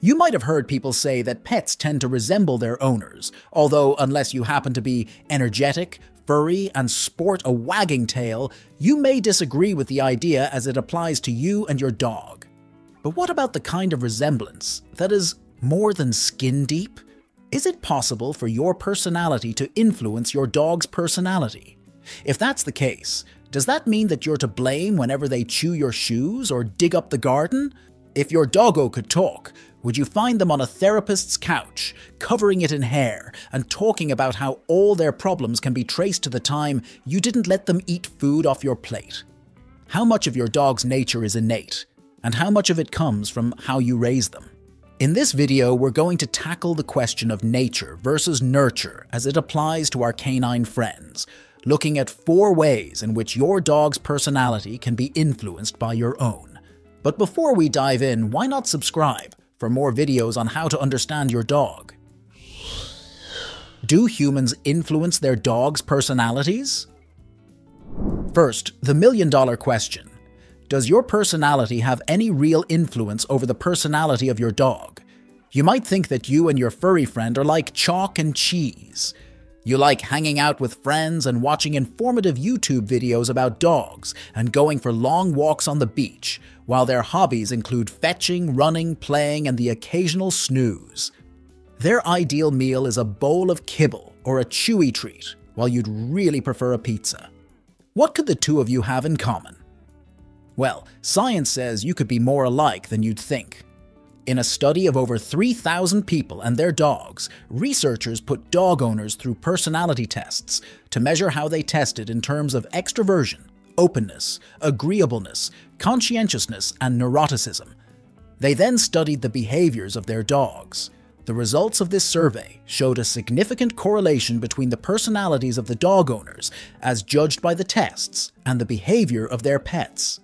You might have heard people say that pets tend to resemble their owners, although, unless you happen to be energetic, furry, and sport a wagging tail, you may disagree with the idea as it applies to you and your dog. But what about the kind of resemblance that is more than skin deep? Is it possible for your personality to influence your dog's personality? If that's the case, does that mean that you're to blame whenever they chew your shoes or dig up the garden? If your doggo could talk, would you find them on a therapist's couch, covering it in hair, and talking about how all their problems can be traced to the time you didn't let them eat food off your plate? How much of your dog's nature is innate, and how much of it comes from how you raise them? In this video, we're going to tackle the question of nature versus nurture as it applies to our canine friends, looking at four ways in which your dog's personality can be influenced by your own. But before we dive in, why not subscribe? For more videos on how to understand your dog. Do humans influence their dogs' personalities? First, the million dollar question. Does your personality have any real influence over the personality of your dog? You might think that you and your furry friend are like chalk and cheese. You like hanging out with friends and watching informative YouTube videos about dogs and going for long walks on the beach, while their hobbies include fetching, running, playing, and the occasional snooze. Their ideal meal is a bowl of kibble or a chewy treat, while you'd really prefer a pizza. What could the two of you have in common? Well, science says you could be more alike than you'd think. In a study of over 3,000 people and their dogs, researchers put dog owners through personality tests to measure how they tested in terms of extroversion, openness, agreeableness, conscientiousness, and neuroticism. They then studied the behaviors of their dogs. The results of this survey showed a significant correlation between the personalities of the dog owners, as judged by the tests, and the behavior of their pets.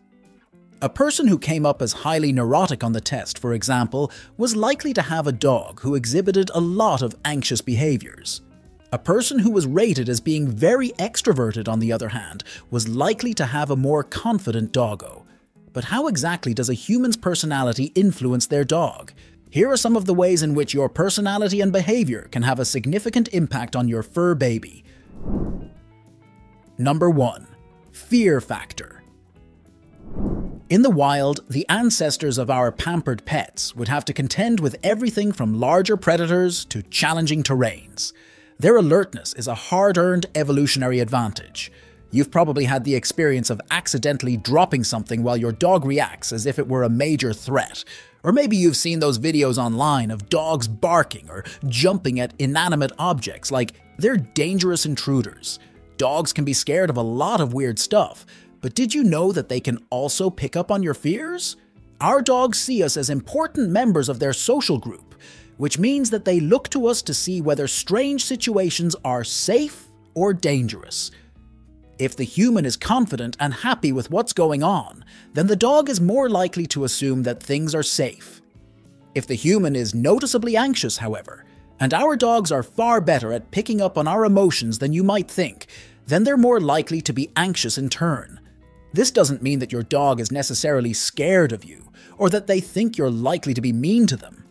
A person who came up as highly neurotic on the test, for example, was likely to have a dog who exhibited a lot of anxious behaviors. A person who was rated as being very extroverted, on the other hand, was likely to have a more confident doggo. But how exactly does a human's personality influence their dog? Here are some of the ways in which your personality and behavior can have a significant impact on your fur baby. Number 1. Fear Factor in the wild, the ancestors of our pampered pets would have to contend with everything from larger predators to challenging terrains. Their alertness is a hard earned evolutionary advantage. You've probably had the experience of accidentally dropping something while your dog reacts as if it were a major threat. Or maybe you've seen those videos online of dogs barking or jumping at inanimate objects like they're dangerous intruders. Dogs can be scared of a lot of weird stuff, but did you know that they can also pick up on your fears? Our dogs see us as important members of their social group, which means that they look to us to see whether strange situations are safe or dangerous. If the human is confident and happy with what's going on, then the dog is more likely to assume that things are safe. If the human is noticeably anxious, however, and our dogs are far better at picking up on our emotions than you might think, then they're more likely to be anxious in turn. This doesn't mean that your dog is necessarily scared of you, or that they think you're likely to be mean to them.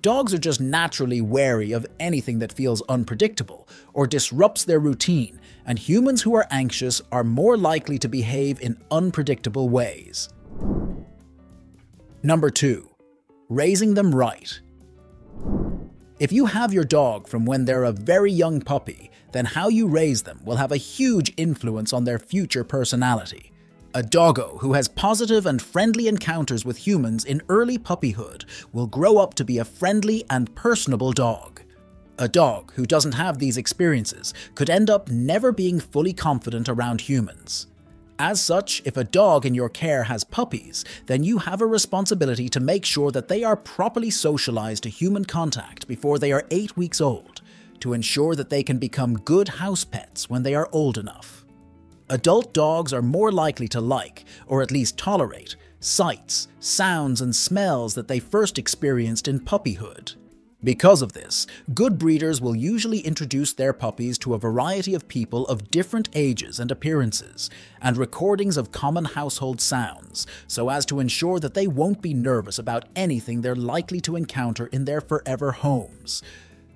Dogs are just naturally wary of anything that feels unpredictable or disrupts their routine, and humans who are anxious are more likely to behave in unpredictable ways. Number 2. Raising them right. If you have your dog from when they're a very young puppy, then how you raise them will have a huge influence on their future personality. A doggo who has positive and friendly encounters with humans in early puppyhood will grow up to be a friendly and personable dog. A dog who doesn't have these experiences could end up never being fully confident around humans. As such, if a dog in your care has puppies, then you have a responsibility to make sure that they are properly socialized to human contact before they are 8 weeks old, to ensure that they can become good house pets when they are old enough adult dogs are more likely to like, or at least tolerate, sights, sounds, and smells that they first experienced in puppyhood. Because of this, good breeders will usually introduce their puppies to a variety of people of different ages and appearances, and recordings of common household sounds, so as to ensure that they won't be nervous about anything they're likely to encounter in their forever homes.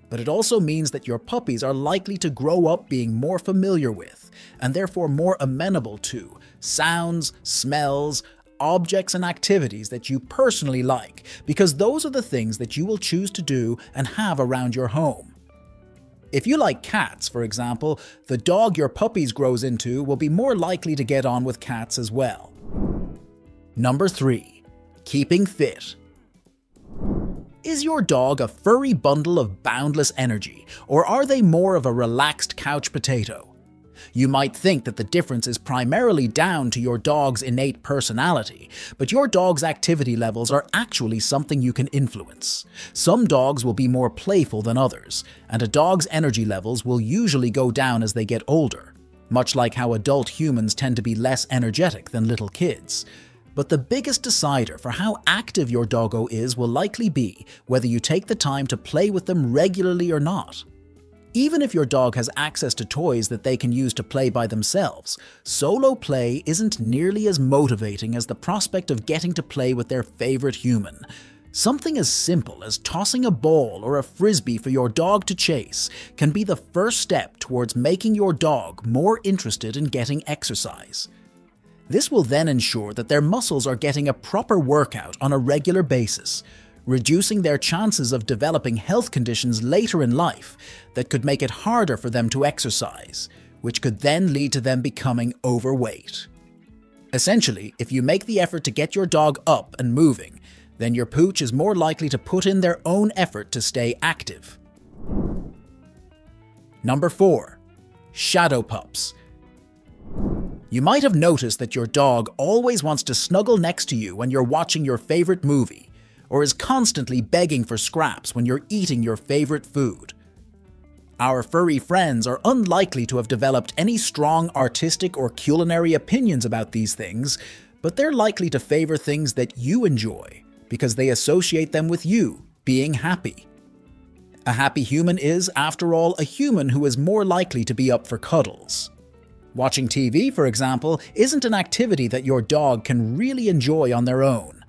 But it also means that your puppies are likely to grow up being more familiar with, and therefore more amenable to, sounds, smells, objects and activities that you personally like, because those are the things that you will choose to do and have around your home. If you like cats, for example, the dog your puppies grows into will be more likely to get on with cats as well. Number 3. Keeping fit. Is your dog a furry bundle of boundless energy, or are they more of a relaxed couch potato? You might think that the difference is primarily down to your dog's innate personality, but your dog's activity levels are actually something you can influence. Some dogs will be more playful than others, and a dog's energy levels will usually go down as they get older, much like how adult humans tend to be less energetic than little kids. But the biggest decider for how active your doggo is will likely be whether you take the time to play with them regularly or not. Even if your dog has access to toys that they can use to play by themselves, solo play isn't nearly as motivating as the prospect of getting to play with their favorite human. Something as simple as tossing a ball or a frisbee for your dog to chase can be the first step towards making your dog more interested in getting exercise. This will then ensure that their muscles are getting a proper workout on a regular basis, reducing their chances of developing health conditions later in life that could make it harder for them to exercise, which could then lead to them becoming overweight. Essentially, if you make the effort to get your dog up and moving, then your pooch is more likely to put in their own effort to stay active. Number 4. Shadow Pups. You might have noticed that your dog always wants to snuggle next to you when you're watching your favorite movie, or is constantly begging for scraps when you're eating your favorite food. Our furry friends are unlikely to have developed any strong artistic or culinary opinions about these things, but they're likely to favor things that you enjoy because they associate them with you being happy. A happy human is, after all, a human who is more likely to be up for cuddles. Watching TV, for example, isn't an activity that your dog can really enjoy on their own.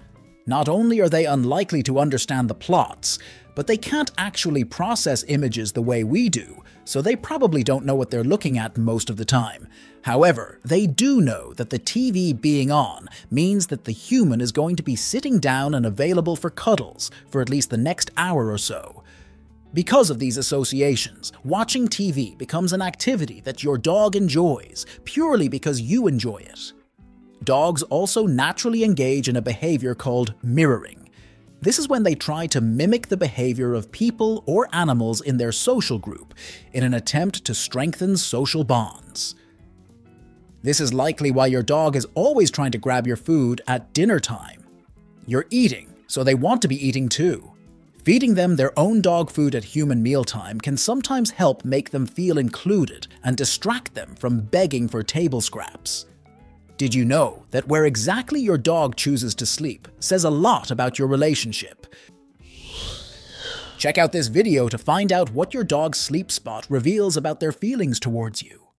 Not only are they unlikely to understand the plots, but they can't actually process images the way we do, so they probably don't know what they're looking at most of the time. However, they do know that the TV being on means that the human is going to be sitting down and available for cuddles for at least the next hour or so. Because of these associations, watching TV becomes an activity that your dog enjoys, purely because you enjoy it dogs also naturally engage in a behavior called mirroring. This is when they try to mimic the behavior of people or animals in their social group in an attempt to strengthen social bonds. This is likely why your dog is always trying to grab your food at dinner time. You're eating, so they want to be eating too. Feeding them their own dog food at human mealtime can sometimes help make them feel included and distract them from begging for table scraps. Did you know that where exactly your dog chooses to sleep says a lot about your relationship? Check out this video to find out what your dog's sleep spot reveals about their feelings towards you.